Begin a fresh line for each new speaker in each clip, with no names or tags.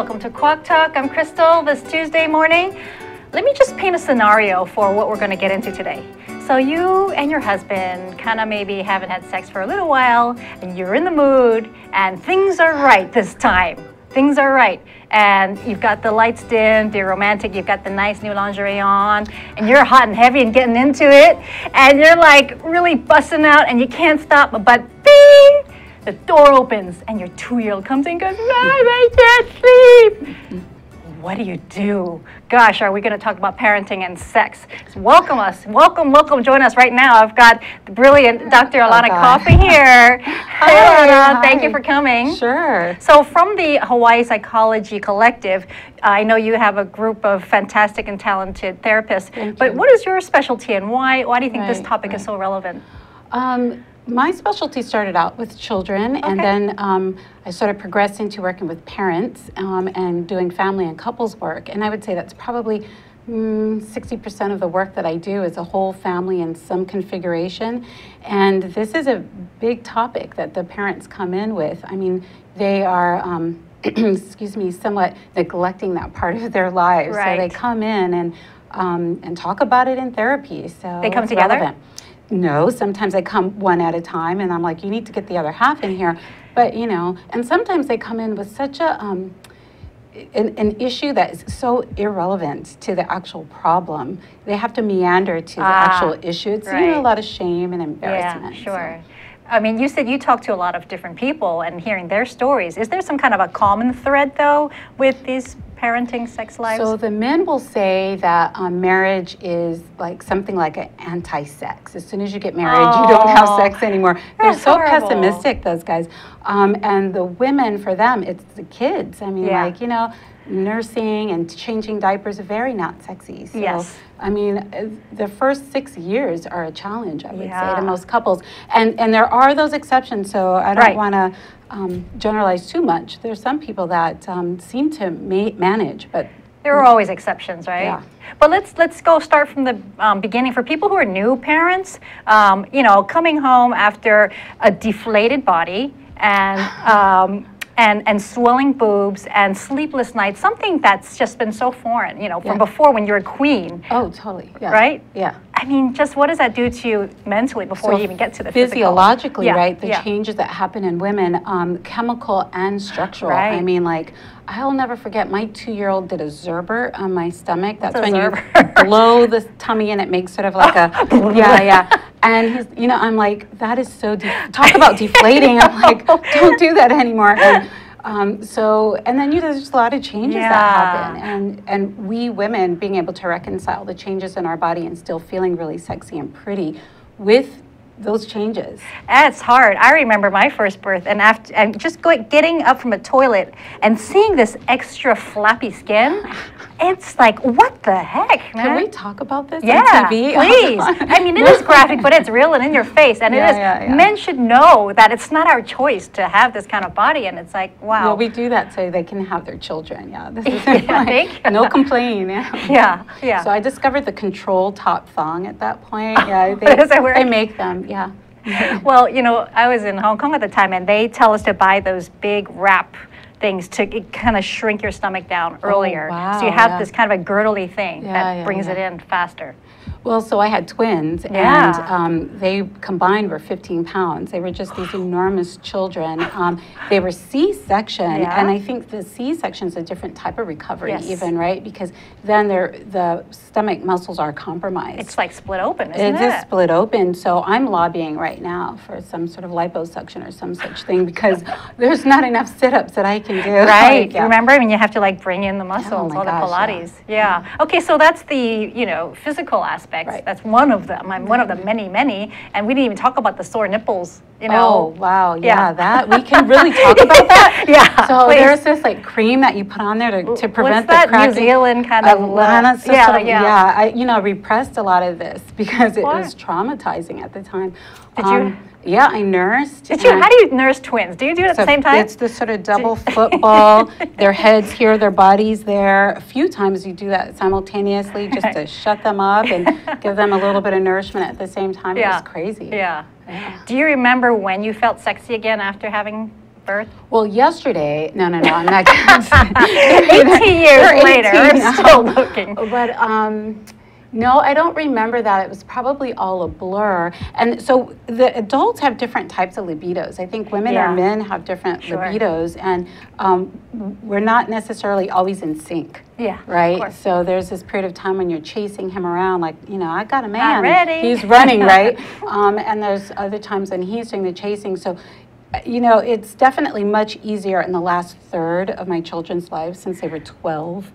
Welcome to Kwok Talk. I'm Crystal this Tuesday morning. Let me just paint a scenario for what we're going to get into today. So, you and your husband kind of maybe haven't had sex for a little while, and you're in the mood, and things are right this time. Things are right. And you've got the lights dimmed, you're romantic, you've got the nice new lingerie on, and you're hot and heavy and getting into it, and you're like really busting out, and you can't stop, but! The door opens and your two-year-old comes in and goes, Mom, I can't sleep. What do you do? Gosh, are we going to talk about parenting and sex? So welcome us. Welcome, welcome. Join us right now. I've got the brilliant Dr. Allana
God.
Coffee here. Hi, Allana. Thank you for coming.
Sure.
So, from the Hawaii Psychology Collective, I know you have a group of fantastic and talented therapists.
Thank
but
you.
what is your specialty, and why? Why do you think this
Right,
topic is so relevant?
Um, my specialty started out with children, and then um, I sort of progressed into working with parents um, and doing family and couples work. And I would say that's probably mm, 60% of the work that I do is a whole family in some configuration. And this is a big topic that the parents come in with. I mean, they are. Um, excuse me, somewhat neglecting that part of their lives. So they come in and um, and talk about it in therapy. So
They come together?
relevant. No, sometimes they come one at a time, and I'm like, you need to get the other half in here. But you know, and sometimes they come in with such a um, an, an issue that is so irrelevant to the actual problem. They have to meander to the
Ah,
actual issue. It's you know, a lot of shame and
Yeah,
embarrassment. so-
sure. I mean, you said you talk to a lot of different people and hearing their stories. Is there some kind of a common thread, though, with these parenting sex lives?
So the men will say that um, marriage is like something like an anti-sex. As soon as you get married, you don't have
Oh,
sex anymore. They're so
horrible.
pessimistic, those guys. Um, and the women, for them, it's the kids. I mean,
Yeah.
like you know, nursing and changing diapers are very not sexy. So,
Yes.
I mean, the first six years are a challenge. I would say to most couples, and and there are those exceptions. So I don't
Right.
want to. Um, generalize too much. There's some people that um, seem to ma- manage, but
There are always exceptions, right?
Yeah.
But let's let's go start from the um, beginning for people who are new parents. Um, you know, coming home after a deflated body and. Um, and, and swelling boobs and sleepless nights, something that's just been so foreign, you know, from
Yeah.
before when you're a queen.
Oh, totally. Yeah.
Right?
Yeah.
I mean, just what does that do to you mentally before
So
you even get to the physical?
physiologically,
Yeah,
right? The changes that happen in women, um, chemical and structural. I mean, like I'll never forget. My two-year-old did a Zerber on my stomach. That's when
Zerber?
you blow the tummy and it makes sort of like a yeah, yeah. And he's, you know, I'm like, that is so de- talk about deflating. I'm like, don't do that anymore. And um, so, and then you know, there's just a lot of changes that happen, and and we women being able to reconcile the changes in our body and still feeling really sexy and pretty with those changes.
It's hard. I remember my first birth, and after and just going, getting up from a toilet and seeing this extra flappy skin. It's like, what the heck, man?
Can we talk about this
yeah,
on TV?
please. I mean, it is graphic, but it's real and in your face, and
Yeah,
it is.
yeah, yeah.
Men should know that it's not our choice to have this kind of body, and it's like, wow.
Well, we do that so they can have their children. Yeah, this is
you.
no complain. Yeah.
yeah, yeah.
So I discovered the control top thong at that point. Yeah, they,
Does it work?
they make them. Yeah.
Well, you know, I was in Hong Kong at the time, and they tell us to buy those big wrap things to kind of shrink your stomach down oh, earlier. so
wow,
you have
yeah.
this kind of a girdly thing
Yeah,
that
yeah,
brings it in faster.
Well, so I had twins,
Yeah.
and um, they combined were 15 pounds. They were just these enormous children. Um, they were C-section,
Yeah.
and I think the C-section is a different type of recovery,
Yes.
even right, because then the stomach muscles are compromised.
It's like split open, isn't
It
it?
is split open, so I'm lobbying right now for some sort of liposuction or some such thing because there's not enough sit-ups that I can do.
Right.
Like, yeah.
Remember when you have to like bring in the muscles,
my
all the
gosh, yeah.
Pilates. Yeah. Okay, so that's the you know physical aspects.
Right.
That's one of them. I'm one of the many, many, and we didn't even talk about the sore nipples. You know?
Oh wow, yeah,
Yeah.
that we can really talk about that.
Yeah,
So
please.
there's this like cream that you put on there to, to prevent
that
the
New. Zealand kind of, uh, yeah,
of-
yeah.
I you know repressed a lot of this because it
Why?
was traumatizing at the time.
Did you-
Yeah, I nursed.
Did you? How do you nurse twins? Do you do it at
so
the same time?
It's the sort of double football. their heads here, their bodies there. A few times you do that simultaneously just to shut them up and give them a little bit of nourishment at the same time. It
Yeah.
was crazy.
Yeah.
Yeah.
Do you remember when you felt sexy again after having birth?
Well, yesterday, no, no, no, I'm not.
18 years later,
18
I'm
now.
still looking.
But um, no, I don't remember that. It was probably all a blur. And so the adults have different types of libidos. I think women
Yeah.
or men have different
Sure.
libidos, and um, we're not necessarily always in sync.
Yeah,
Right. So there's this period of time when you're chasing him around, like you know, I got a man.
ready.
He's running, right? um, and there's other times when he's doing the chasing. So. You know, it's definitely much easier in the last third of my children's lives since they were 12. It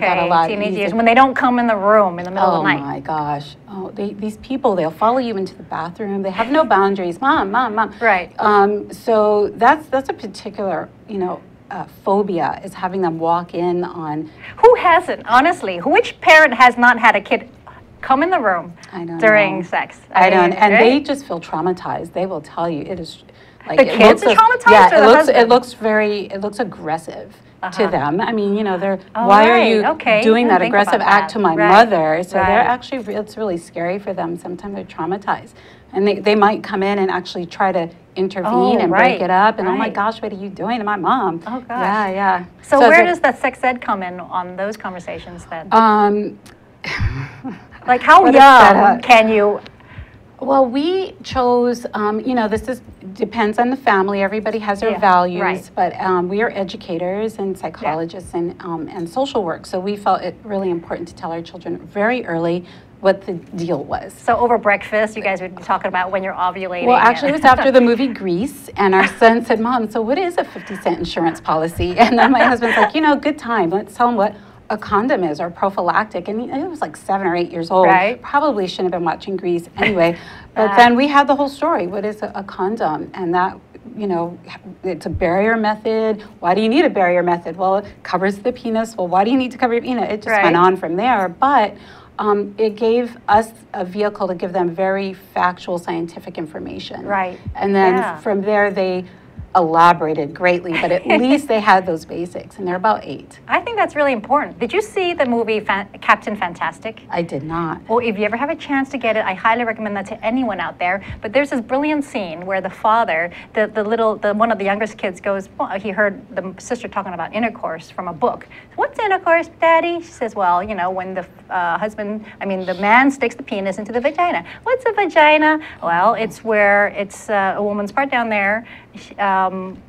got a
Okay, teenage years when they don't come in the room in the middle
Oh
of the night.
my gosh! Oh, they, these people, they'll follow you into the bathroom. They have no boundaries. Mom, mom, mom.
Right.
Um, so that's that's a particular, you know, uh, phobia is having them walk in on.
Who hasn't, honestly? Which parent has not had a kid come in the room
I don't
during
know.
sex?
I don't,
mean,
and they just feel traumatized. They will tell you it is. Like
The
it
kids
looks
are traumatized
Yeah,
or
it looks it looks very it looks aggressive
Uh-huh.
to them. I mean, you know, they're
Oh,
why are
right,
you
okay.
doing that aggressive
about
act
that.
to my
Right,
mother? So
right.
they're actually it's really scary for them. Sometimes they're traumatized, and they, they might come in and actually try to intervene
Oh,
and break it up. And oh my gosh, what are you doing to my mom?
Oh, gosh.
Yeah, yeah.
So,
it's
where does the sex ed come in on those conversations then?
um,
like how
what a setup.
young can you?
Well, we chose, um, you know, this is depends on the family. Everybody has their
Yeah,
values,
right.
but um, we are educators and psychologists and um, and social work. So we felt it really important to tell our children very early what the deal was.
So over breakfast, you guys would be talking about when you're ovulating.
Well, actually, it was after the movie Grease, and our son said, "Mom, so what is a fifty cent insurance policy?" And then my husband's like, "You know, good time. Let's tell him what." A condom is or prophylactic, and he was like seven or eight years old.
Right.
Probably shouldn't have been watching Grease anyway. But
Ah.
then we had the whole story. What is a, a condom? And that, you know, it's a barrier method. Why do you need a barrier method? Well, it covers the penis. Well, why do you need to cover your penis? It just
Right.
went on from there. But um, it gave us a vehicle to give them very factual scientific information.
Right.
And then
Yeah.
from there, they elaborated greatly, but at least they had those basics, and they're about eight.
I think that's really important. Did you see the movie Fan- Captain Fantastic?
I did not.
Well, if you ever have a chance to get it, I highly recommend that to anyone out there. But there's this brilliant scene where the father, the, the little, the one of the youngest kids goes, well, he heard the sister talking about intercourse from a book. What's intercourse, Daddy? She says, well, you know, when the uh, husband, I mean, the man sticks the penis into the vagina. What's a vagina? Well, it's where it's uh, a woman's part down there. Um,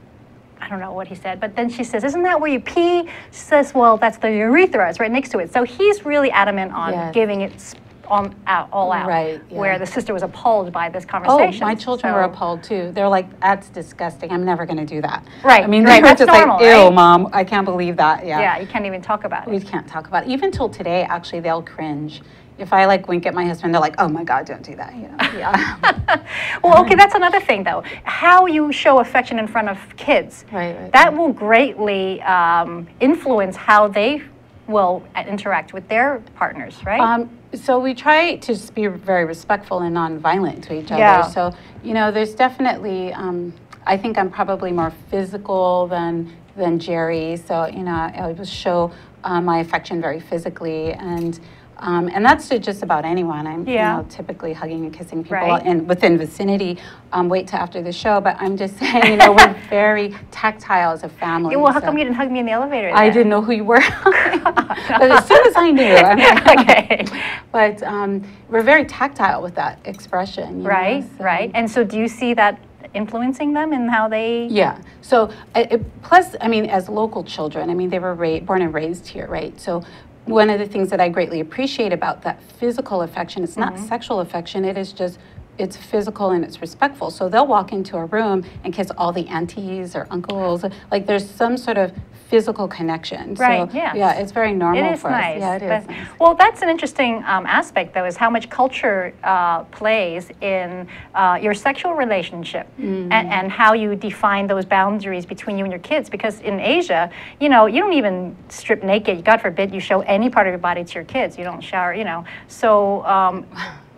I don't know what he said, but then she says, Isn't that where you pee? She says, Well, that's the urethra, it's right next to it. So he's really adamant on
Yes.
giving it on, out, all out.
Right, yeah.
Where the sister was appalled by this conversation.
Oh, my children were appalled too. They're like, "That's disgusting. I'm never going to do that."
Right,
I mean,
right,
they were just
normal,
like, "Ew,
right?
mom, I can't believe that." Yeah.
Yeah, you can't even talk about it.
We can't talk about it. Even till today, actually, they'll cringe. If I like wink at my husband, they're like, "Oh my God, don't do that." You know? Yeah.
well, okay, that's another thing though. How you show affection in front of kids.
Right, right,
That will greatly um, influence how they will uh, interact with their partners, right?
Um, so we try to just be very respectful and nonviolent to each other.
Yeah.
So you know, there's definitely. Um, I think I'm probably more physical than than Jerry. So you know, I will show uh, my affection very physically and. Um, and that's to just about anyone. I'm
Yeah.
you know, typically hugging and kissing people
Right.
in within vicinity. Um, wait till after the show, but I'm just saying, you know, we're very tactile as a family.
Yeah, well, how
so-
come you didn't hug me in the elevator?
I didn't know who you were. but as soon as I knew, I'm like,
Okay.
But um, we're very tactile with that expression. you know,
Right,
so-
right. And so do you see that influencing them in how they
Yeah. So it, plus, I mean, as local children, I mean, they were ra- born and raised here, right? So one of the things that I greatly appreciate about that physical affection, it's
Mm-hmm.
not sexual affection. It is just. It's physical and it's respectful. So they'll walk into a room and kiss all the aunties or uncles. Like there's some sort of physical connection.
Right,
So,
yes.
Yeah, it's very normal
It is
for
nice.
us. Yeah, it is
but-
nice.
Well, that's an interesting um, aspect, though, is how much culture uh, plays in uh, your sexual relationship
Mm.
and, and how you define those boundaries between you and your kids. Because in Asia, you know, you don't even strip naked. God forbid you show any part of your body to your kids. You don't shower, you know. So. Um,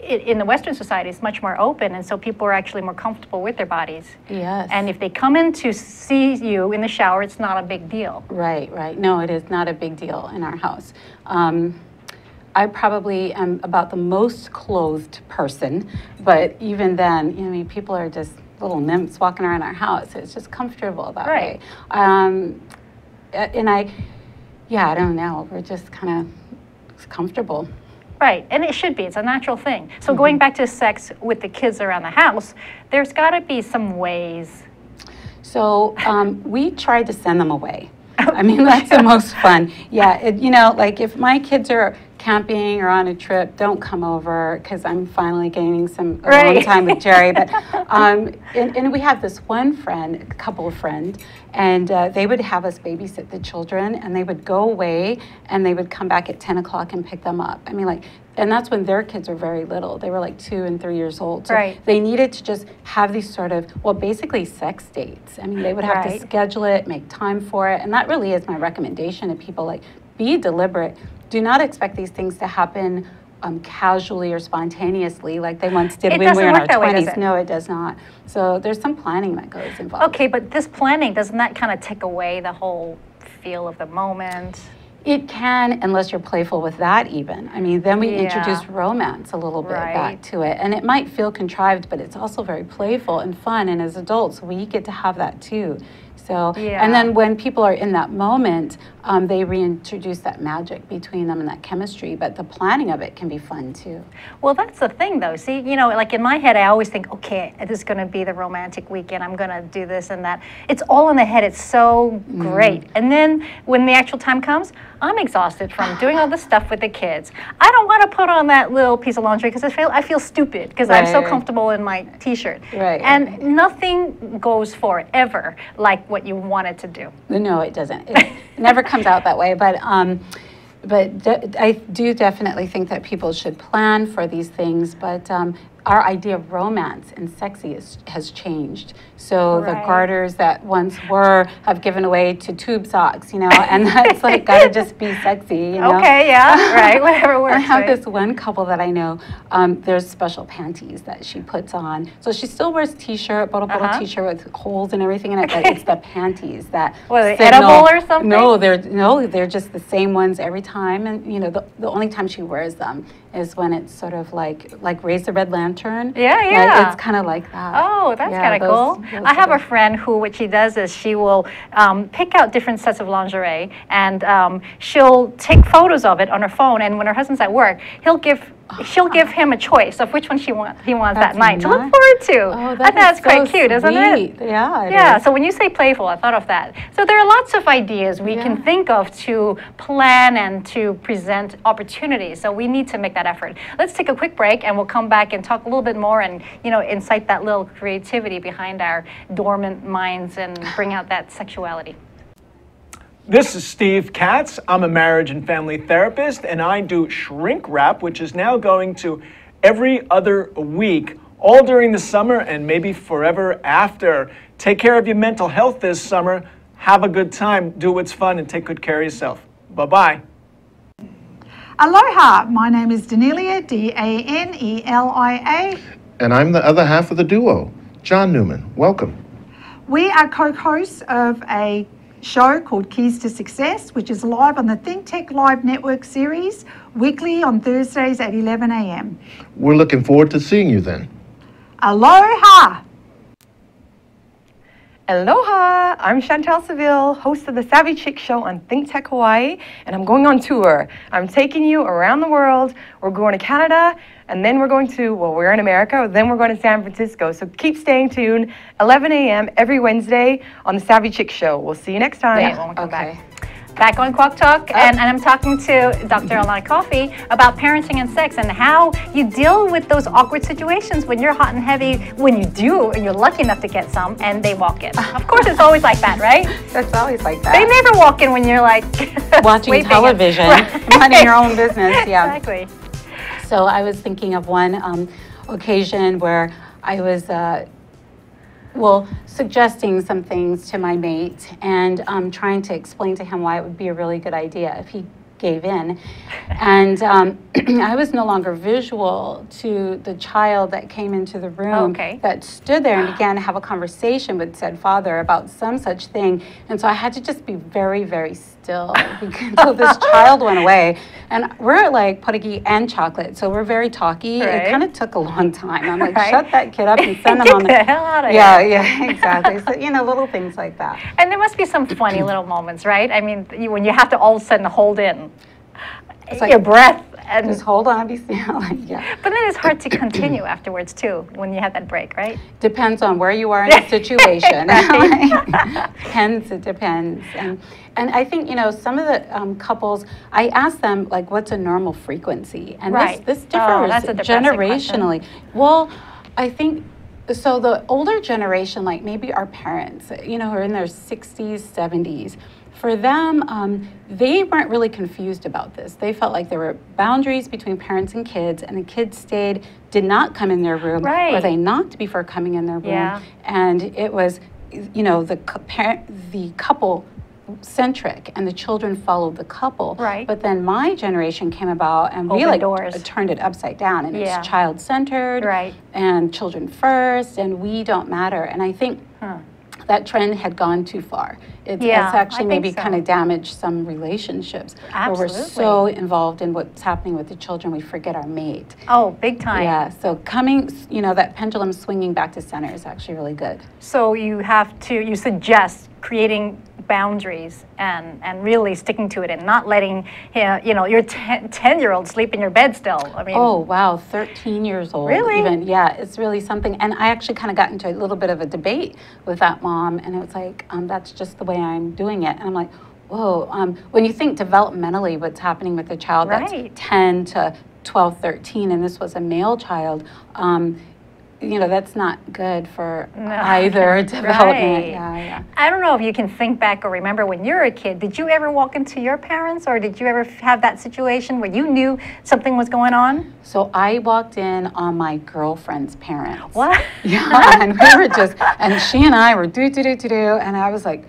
in the Western society, it's much more open, and so people are actually more comfortable with their bodies.
Yes.
And if they come in to see you in the shower, it's not a big deal.
Right, right. No, it is not a big deal in our house. Um, I probably am about the most clothed person, but even then, you know, I mean, people are just little nymphs walking around our house. It's just comfortable that
Right.
way. Um, and I, yeah, I don't know. We're just kind of comfortable.
Right, and it should be. It's a natural thing. So going back to sex with the kids around the house, there's got to be some ways.
So um, we tried to send them away. I mean, that's the most fun. Yeah, it, you know, like if my kids are camping or on a trip, don't come over because I'm finally gaining some alone
Right.
time with Jerry. But um, and, and we have this one friend, couple friend, and uh, they would have us babysit the children, and they would go away, and they would come back at 10 o'clock and pick them up. I mean, like. And that's when their kids were very little. They were like two and three years old. So
Right.
they needed to just have these sort of, well, basically sex dates. I mean, they would have to schedule it, make time for it, and that really is my recommendation to people. Like, be deliberate. Do not expect these things to happen um, casually or spontaneously like they once did
It
when we were in our
that way,
twenties.
it?
No, it does not. So there's some planning that goes involved.
Okay, but this planning, doesn't that kind of take away the whole feel of the moment?
It can, unless you're playful with that, even. I mean, then we
Yeah.
introduce romance a little bit
Right.
back to it. And it might feel contrived, but it's also very playful and fun. And as adults, we get to have that too. So,
Yeah.
and then when people are in that moment, um, they reintroduce that magic between them and that chemistry. But the planning of it can be fun too.
Well, that's the thing, though. See, you know, like in my head, I always think, okay, this is going to be the romantic weekend. I'm going to do this and that. It's all in the head. It's so great. And then when the actual time comes, I'm exhausted from doing all this stuff with the kids. I don't want to put on that little piece of laundry because I feel I feel stupid because I'm so comfortable in my t-shirt.
Right,
And
right.
nothing goes forever like what you want it to do.
No, it doesn't. It never comes out that way. But um, but I do definitely think that people should plan for these things. But um, our idea of romance and sexy is, has changed. So the garters that once were have given away to tube socks, you know, and that's like got to just be sexy, you know.
Okay, yeah, right, whatever works.
I have
right?
this one couple that I know. Um, there's special panties that she puts on. So she still wears t-shirt, bottle bottle
Uh-huh.
t-shirt with holes and everything in it. But it's the panties that.
What,
signal-
edible or something?
No, they're no, they're just the same ones every time. And you know, the, the only time she wears them is when it's sort of like like raise the red lantern.
Yeah,
Like,
yeah.
it's kind of like that.
Oh, that's
Yeah,
kind of cool.
those
I have a friend who, what she does is she will um, pick out different sets of lingerie and um, she'll take photos of it on her phone. And when her husband's at work, he'll give. She'll give him a choice of which one she want, he wants that
That's
night to look forward to.
Oh,
I
that
think that's
is
quite
so
cute, isn't it?
Yeah. it
Yeah,
is.
so when you say playful, I thought of that. So there are lots of ideas we can think of to plan and to present opportunities. So we need to make that effort. Let's take a quick break and we'll come back and talk a little bit more and, you know, incite that little creativity behind our dormant minds and bring out that sexuality.
This is Steve Katz. I'm a marriage and family therapist, and I do shrink wrap, which is now going to every other week, all during the summer and maybe forever after. Take care of your mental health this summer. Have a good time, do what's fun, and take good care of yourself. Bye bye.
Aloha, my name is Danelia, D A N E L I
And I'm the other half of the duo, John Newman. Welcome.
We are co hosts of a show called Keys to Success, which is live on the Think Tech Live Network series, weekly on Thursdays at 11 a.m.
We're looking forward to seeing you then.
Aloha!
Aloha! I'm Chantel Seville, host of the Savvy Chick Show on Think Tech Hawaii, and I'm going on tour. I'm taking you around the world. We're going to Canada, and then we're going to, well, we're in America, then we're going to San Francisco. So keep staying tuned, 11 a.m. every Wednesday on the Savvy Chick Show. We'll see you next time.
Yeah, when we come
okay.
back. Back on Kwok Talk, oh. and, and I'm talking to Dr. Allana Coffee about parenting and sex and how you deal with those awkward situations when you're hot and heavy, when you do, and you're lucky enough to get some, and they walk in. Of course, it's always like that, right?
It's always like that.
They never walk in when you're like
Watching
waving and-
television,
Right.
minding your own business. Yeah.
Exactly.
So I was thinking of one um, occasion where I was, uh, well, suggesting some things to my mate and um, trying to explain to him why it would be a really good idea if he gave in. And um, I was no longer visual to the child that came into the room
Okay.
that stood there and began to have a conversation with said father about some such thing. And so I had to just be very, very still until this child went away. And we're at like Portuguese and chocolate, so we're very talky.
Right.
It kind of took a long time. I'm like,
Right.
shut that kid up and send him on
the hell outta
Yeah,
here.
yeah, yeah, exactly. So, you know, little things like that.
And there must be some funny little moments, right? I mean, you, when you have to all of a sudden hold in
like-
your breath, and
Just hold on, be still. like, yeah.
but then it's hard to continue afterwards too when you have that break, right?
Depends on where you are in the situation. depends, it depends. And, and I think, you know, some of the um, couples, I ask them, like, what's a normal frequency? And
Right.
this, this
Oh,
differs
a depressing question.
generationally. Well, I think, so the older generation, like maybe our parents, you know, who are in their 60s, 70s, for them, um, they weren't really confused about this. They felt like there were boundaries between parents and kids, and the kids stayed, did not come in their room,
Right.
or they knocked before coming in their room.
Yeah.
And it was, you know, the the couple centric, and the children followed the couple.
Right.
But then my generation came about, and we like
doors.
turned it upside down, and
Yeah.
it's child centered,
Right.
and children first, and we don't matter. And I think that trend had gone too far. It,
Yeah,
it's actually maybe
so.
kind of damaged some relationships where we're so involved in what's happening with the children, we forget our mate.
Oh, big time.
Yeah, so coming, you know, that pendulum swinging back to center is actually really good.
So you have to, you suggest creating boundaries and, and really sticking to it and not letting, you know, your 10 year old sleep in your bed still. I mean,
Oh, wow, 13 years old.
Really?
Even, yeah, it's really something. And I actually kind of got into a little bit of a debate with that mom, and it was like, um, that's just the way I'm doing it. And I'm like, whoa, um, when you think developmentally what's happening with a child
Right.
that's 10 to 12, 13, and this was a male child, um, you know, that's not good for either development.
Right.
Yeah, yeah.
I don't know if you can think back or remember when you were a kid. Did you ever walk into your parents, or did you ever have that situation where you knew something was going on?
So I walked in on my girlfriend's parents.
What?
Yeah, and we were just, and she and I were do do do do do, and I was like,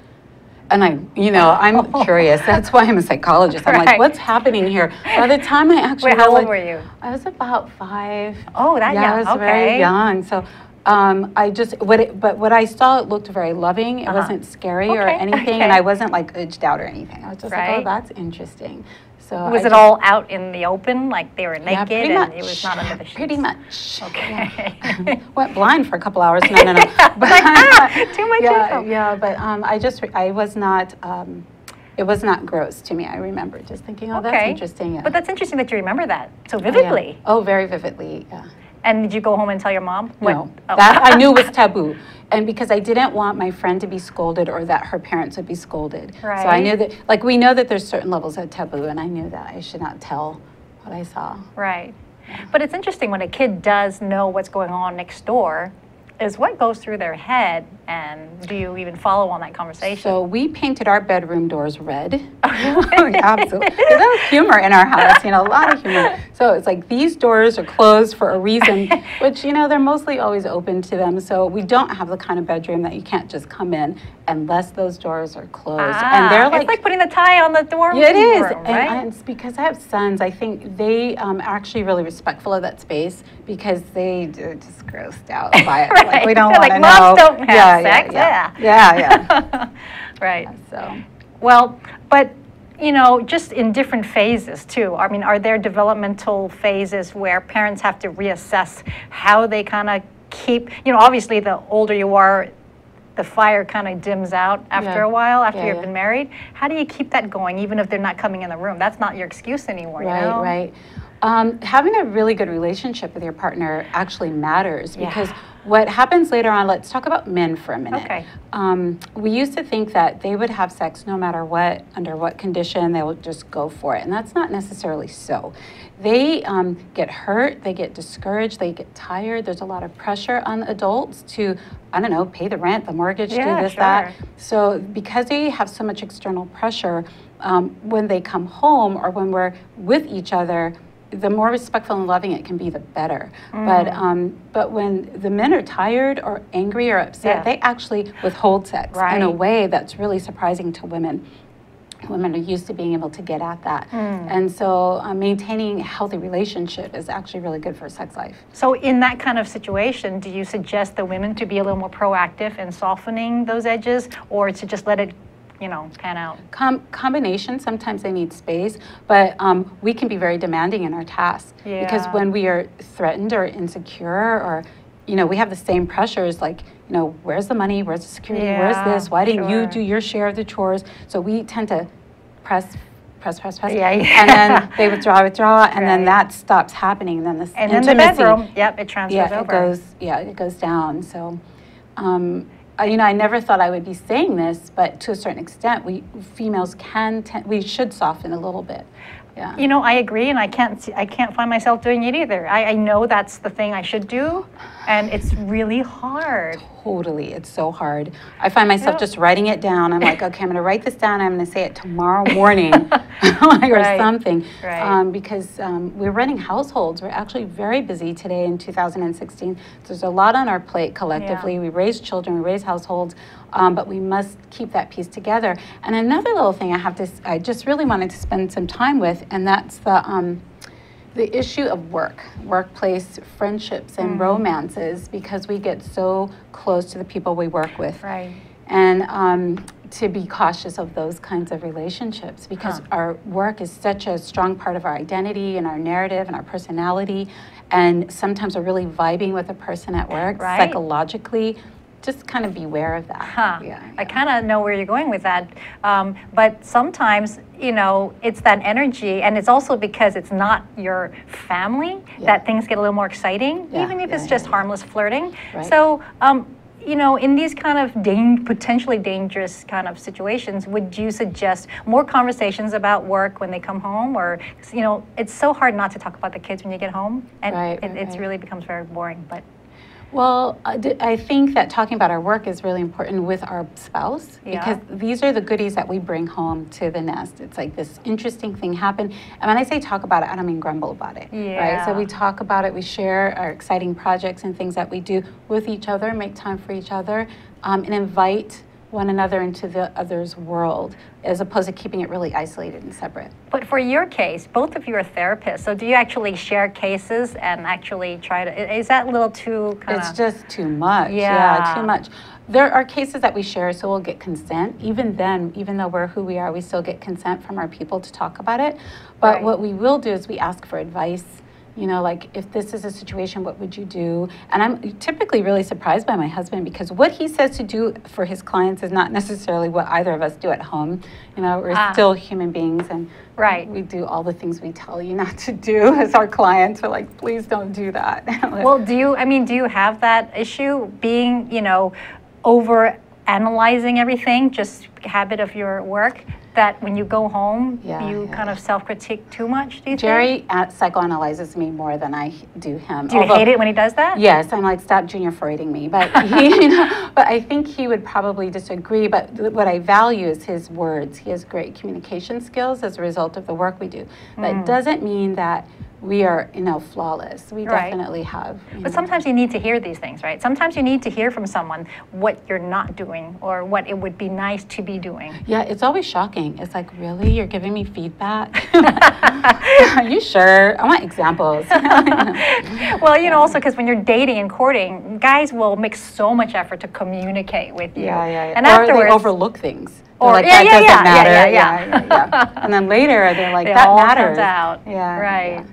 and I, you know, I'm curious. That's why I'm a psychologist. I'm
Right.
like, what's happening here? By the time I actually,
Wait, how old were you?
I was about five.
Oh, that
yeah,
young.
I was
okay.
very young. So. Um, I just what it, but what I saw it looked very loving. It
Uh-huh.
wasn't scary or anything,
okay.
and I wasn't like edged out or anything. I was just like, oh, that's interesting. So
Was
I
it
just-
all out in the open, like they were naked
yeah, pretty
and
much.
it was not under the sheets?
Pretty much.
Okay.
Yeah. Went blind for a couple hours. No, no, no. But,
Like, ah, too much
yeah,
info.
Yeah, but um, I just, I was not, um, it was not gross to me. I remember just thinking, oh, that's interesting. Yeah.
But that's interesting that you remember that so
Oh, yeah.
vividly.
Oh, very vividly, yeah.
And did you go home and tell your mom?
No,
oh.
that I knew it was taboo. And because I didn't want my friend to be scolded or that her parents would be scolded. So I knew that, like, we know that there's certain levels of taboo, and I knew that I should not tell what I saw.
Right. But it's interesting when a kid does know what's going on next door, is what goes through their head, and do you even follow on that conversation?
So we painted our bedroom doors red. Absolutely. There's a lot of humor in our house, you know, a lot of humor. So it's like these doors are closed for a reason, which, you know, they're mostly always open to them. So we don't have the kind of bedroom that you can't just come in unless those doors are closed.
Ah,
and they're
it's like putting the tie on the door.
yeah, it is.
room,
And,
right?
it's because I have sons, I think they um, are actually really respectful of that space because they are just grossed out by it. Like, we don't want
like,
to
"Moms
know.
don't have
yeah,
sex."
Yeah, yeah, yeah. yeah.
right.
So.
Well, but you know, just in different phases too. I mean, are there developmental phases where parents have to reassess how they kind of keep, you know, obviously the older you are, the fire kind of dims out after
Yeah.
a while, after
Yeah,
you've
yeah.
been married. How do you keep that going even if they're not coming in the room? That's not your excuse anymore,
Right,
you know?
right. Um, having a really good relationship with your partner actually matters because what happens later on, let's talk about men for a minute.
Okay.
Um, we used to think that they would have sex no matter what, under what condition, they would just go for it. And that's not necessarily so. They um, get hurt, they get discouraged, they get tired. There's a lot of pressure on adults to, I don't know, pay the rent, the mortgage,
Yeah,
do this,
sure.
that. So because they have so much external pressure, um, when they come home or when we're with each other, the more respectful and loving it can be, the better. But
Mm.
um, but when the men are tired or angry or upset,
Yeah.
they actually withhold sex in a way that's really surprising to women. women are used to being able to get at that. And so uh, maintaining a healthy relationship is actually really good for sex life.
So, in that kind of situation, do you suggest the women to be a little more proactive in softening those edges, or to just let it, you know, pan out?
Com- combination, sometimes they need space, but um, we can be very demanding in our tasks. Because when we are threatened or insecure or, you know, we have the same pressures like, you know, where's the money, where's the security,
Yeah,
where's this, why didn't
sure.
you do your share of the chores? So we tend to press, press, press, press.
Yeah, yeah.
And then they withdraw, withdraw, and then that stops happening. And then this
And in the
intimacy-
bedroom, yep, it transfers
yeah,
over.
it goes. Yeah, it goes down. So, um, you know, I never thought I would be saying this, but to a certain extent, we females can. We should soften a little bit. Yeah.
You know, I agree, and I can't. See, I can't find myself doing it either. I, I know that's the thing I should do, and it's really hard.
Totally, it's so hard. I find myself
Yeah.
just writing it down. I'm like, okay, I'm going to write this down. I'm going to say it tomorrow morning, or
Right,
something,
right.
um, because um, we're running households. We're actually very busy today in 2016. There's a lot on our plate collectively. We raise children, we raise households, um, but we must keep that piece together. And another little thing I have to, I just really wanted to spend some time with, and that's the. Um, the issue of work, workplace friendships, and romances because we get so close to the people we work with.
Right.
And um, to be cautious of those kinds of relationships because
Huh.
our work is such a strong part of our identity and our narrative and our personality. And sometimes we're really vibing with a person at work
Right.
psychologically. Just kind of beware of that.
Huh.
Yeah,
I kind of know where you're going with that. Um, but sometimes, you know, it's that energy, and it's also because it's not your family
Yeah.
that things get a little more exciting,
Yeah,
even if
yeah,
it's
yeah,
just
yeah.
harmless flirting.
Right.
So, um, you know, in these kind of dang- potentially dangerous kind of situations, would you suggest more conversations about work when they come home, or you know, it's so hard not to talk about the kids when you get home, and
Right,
it
right,
it's really becomes very boring. But
Well, I think that talking about our work is really important with our spouse
Yeah.
because these are the goodies that we bring home to the nest. It's like this interesting thing happened. And when I say talk about it, I don't mean grumble about it. Yeah. Right? So we talk about it, we share our exciting projects and things that we do with each other, make time for each other, um, and invite one another into the other's world as opposed to keeping it really isolated and separate.
But for your case, both of you are therapists. So do you actually share cases and actually try to? Is that a little too kind of?
It's just too much.
Yeah.
too much. There are cases that we share, so we'll get consent. Even then, even though we're who we are, we still get consent from our people to talk about it. But
Right.
what we will do is we ask for advice. You know, like if this is a situation, what would you do? And I'm typically really surprised by my husband because what he says to do for his clients is not necessarily what either of us do at home. You know, we're
Ah.
still human beings and
Right.
we do all the things we tell you not to do as our clients. We're like, please don't do that.
Well, do you? I mean, do you have that issue being, you know, over analyzing everything, just habit of your work? That when you go home,
Yeah,
you
yeah,
kind of self-critique too much. Do you think?
Jerry uh, psychoanalyzes me more than I do him.
do you
Although-
hate it when he does that?
Yes, I'm like stop junior Freuding me, but he, you know, but I think he would probably disagree. But th- what I value is his words. He has great communication skills as a result of the work we do.
Mm.
That doesn't mean that we are, you know, flawless. We
Right.
definitely have.
But
know.
sometimes you need to hear these things, right? Sometimes you need to hear from someone what you're not doing or what it would be nice to be doing.
Yeah, it's always shocking. It's like, really, you're giving me feedback? are you sure? I want examples.
well, you know, also because when you're dating and courting, guys will make so much effort to communicate with you.
Yeah, yeah, yeah.
And
or
afterwards,
they overlook things.
Or-
like,
yeah,
that
yeah,
doesn't
yeah, yeah,
matter.
yeah, yeah.
yeah, yeah. And then later they're like,
It
that matters.
out.
Yeah.
Right.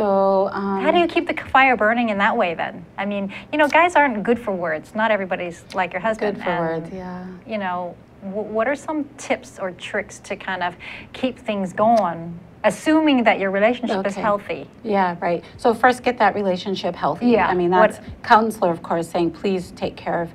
So, um,
how do you keep the fire burning in that way then? I mean, you know, guys aren't good for words. Not everybody's like your husband.
good for
and,
words? Yeah.
You know, what are some tips or tricks to kind of keep things going, assuming that your relationship is healthy?
Yeah, right. So first, get that relationship healthy.
Yeah,
I mean,
what-
that's counselor, of course, saying please take care of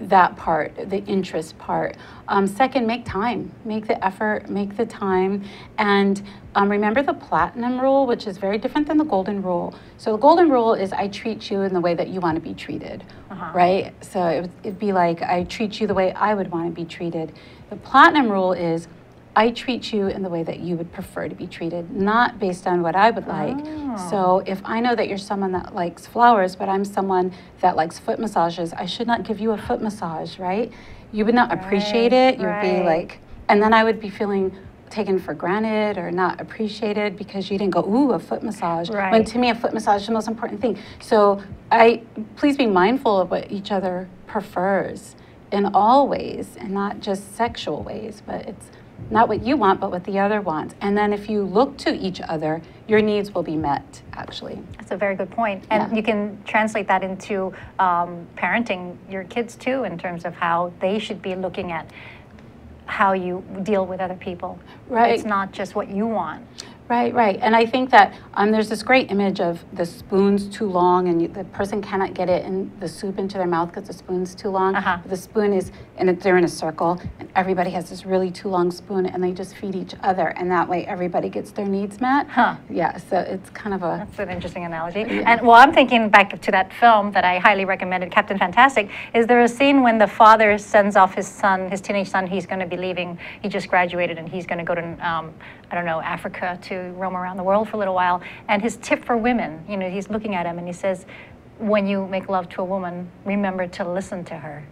that part, the interest part. Um, second, make time, make the effort, make the time, and um, remember the platinum rule, which is very different than the golden rule. So the golden rule is I treat you in the way that you want to be treated,
Uh-huh.
right? So it would, it'd be like I treat you the way I would want to be treated. The platinum rule is I treat you in the way that you would prefer to be treated, not based on what I would like. So oh. if I know that you're someone that likes flowers, but I'm someone that likes foot massages, I should not give you a foot massage, right? You would not appreciate it. You'd
right.
be like, And then I would be feeling taken for granted or not appreciated because you didn't go, ooh, a foot massage. When to me, a foot massage is the most important thing. So I please be mindful of what each other prefers in all ways and not just sexual ways, but it's not what you want, but what the other wants. And then if you look to each other, your needs will be met, actually.
That's a very good point. And
Yeah.
you can translate that into um, parenting your kids too, in terms of how they should be looking at how you deal with other people.
Right.
It's not just what you want.
Right, right. And I think that um, there's this great image of the spoon's too long and you, the person cannot get it in the soup into their mouth because the spoon's too long.
Uh-huh.
The spoon is, and they're in a circle, and everybody has this really too long spoon, and they just feed each other, and that way everybody gets their needs met.
Huh.
Yeah, so it's kind of a.
That's an interesting analogy. And well, I'm thinking back to that film that I highly recommended, Captain Fantastic. Is there a scene when the father sends off his son, his teenage son? He's going to be leaving. He just graduated, and he's going to go to, um, I don't know, Africa to roam around the world for a little while. And his tip for women, you know, he's looking at him and he says, "When you make love to a woman, remember to listen to her."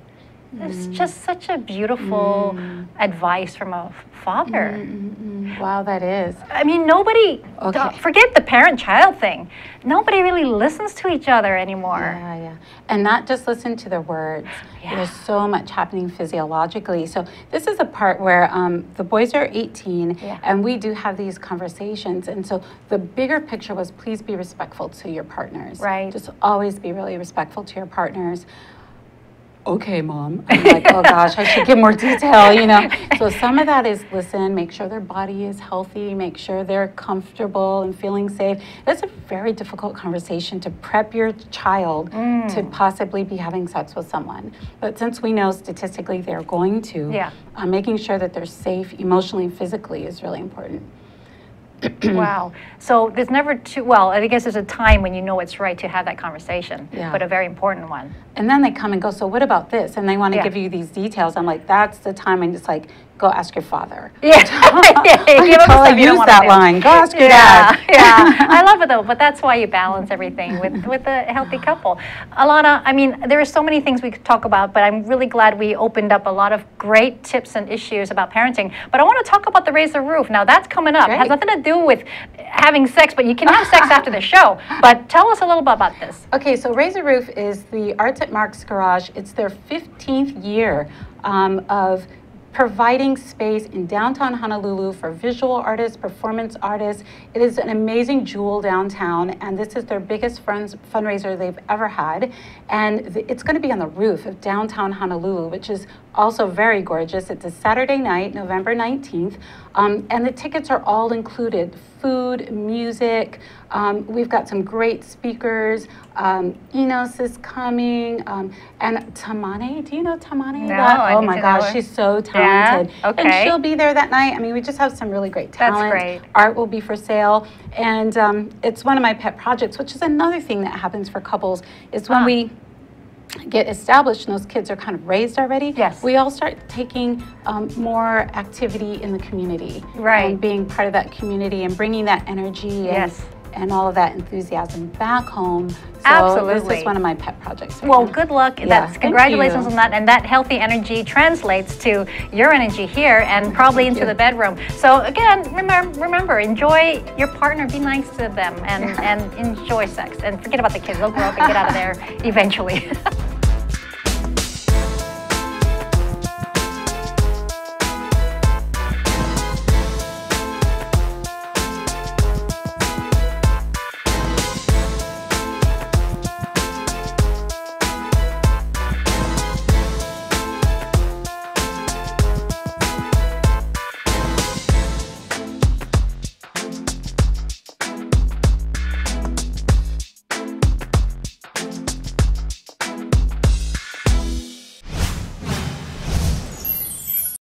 It's just such a beautiful mm. advice from a father.
Mm, mm, wow, that is.
I mean, nobody,
Okay.
forget the parent child thing. Nobody really listens to each other anymore.
Yeah, yeah. And not just listen to the words. Yeah. There's so much happening physiologically. So this is a part where um, the boys are 18
Yeah.
and we do have these conversations. And so the bigger picture was please be respectful to your partners.
Right.
Just always be really respectful to your partners. Okay, mom. I'm like, oh gosh, I should give more detail, you know. So some of that is listen, make sure their body is healthy, make sure they're comfortable and feeling safe. That's a very difficult conversation to prep your child to possibly be having sex with someone. But since we know statistically they're going to,
Yeah.
uh, making sure that they're safe emotionally and physically is really important.
wow. So there's never too, well, I guess there's a time when you know it's right to have that conversation,
Yeah.
but a very important one.
And then they come and go, so what about this? And they want to
Yeah.
give you these details. I'm like, that's the time and just like, go ask your father.
Yeah. yeah. Give them
I
you
use that
do.
line. Go ask your
yeah,
dad.
yeah. I love it though, but that's why you balance everything with, with a healthy couple. Allana, I mean, there are so many things we could talk about, but I'm really glad we opened up a lot of great tips and issues about parenting. But I want to talk about the Raise the Roof. Now, that's coming up. It has nothing to do with having sex, but you can have sex after the show. But tell us a little bit about this.
Okay, so Raise the Roof is the Arts at Mark's Garage. It's their 15th year um, of providing space in downtown Honolulu for visual artists, performance artists. It is an amazing jewel downtown, and this is their biggest funds, fundraiser they've ever had. And it's going to be on the roof of downtown Honolulu, which is also very gorgeous. It's a Saturday night, November 19th, um, and the tickets are all included food, music. Um, we've got some great speakers. Um, Enos is coming, um, and Tamane. Do you know Tamane?
No,
That-
I
oh my gosh, she's so talented. Yeah?
Okay.
And she'll be there that night. I mean, we just have some really great talent.
That's great.
Art will be for sale, and um, it's one of my pet projects, which is another thing that happens for couples. Is when
Ah.
we get established and those kids are kind of raised already,
Yes.
we all start taking um, more activity in the community.
Right.
And being part of that community and bringing that energy and,
Yes.
And all of that enthusiasm back home. So this
Absolutely.
is one of my pet projects. right
Well,
now.
good luck.
Yeah,
That's congratulations
you.
on that. And that healthy energy translates to your energy here and probably into
you.
the bedroom. So again, remember, remember, enjoy your partner. Be nice to them and and enjoy sex. And forget about the kids. They'll grow up and get out of there eventually.